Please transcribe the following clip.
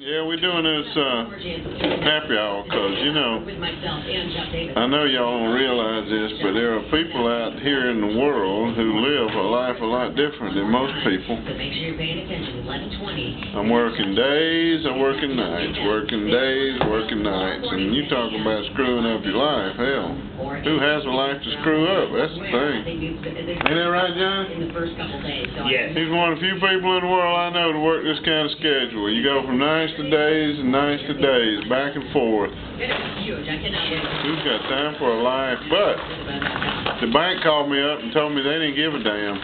Yeah, we're doing this uh, happy hour because, you know, I know y'all don't realize this, but there are people out here in the world who live a life a lot different than most people. I'm working days, I'm working nights, working days, working nights, and you talk about screwing up your life. Hell, who has a life to screw up? That's the thing. Ain't that right, John? Yes. He's one of the few people in the world I know to work this kind of schedule. You go from nights to days and nights to days, back and forth. Who's got time for a life? But the bank called me up and told me they didn't give a damn.